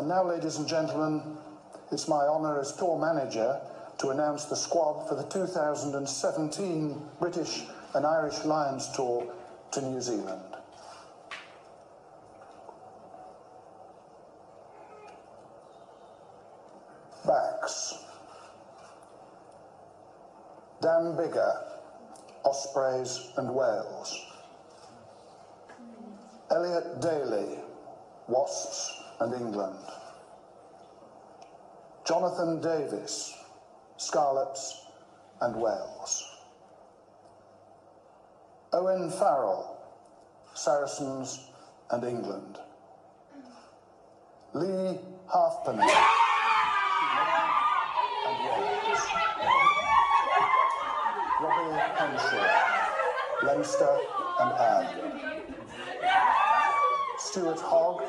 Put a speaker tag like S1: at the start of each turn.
S1: And now, ladies and gentlemen, it's my honour as tour manager to announce the squad for the 2017 British and Irish Lions Tour to New Zealand. Backs. Dan Biggar, Ospreys and Wales. Elliot Daly, Wasps and England. Jonathan Davies, Scarlets and Wales. Owen Farrell, Saracens and England. Leigh Halfpenny. Robbie Henshaw, Leinster and Ireland. Stuart Hogg,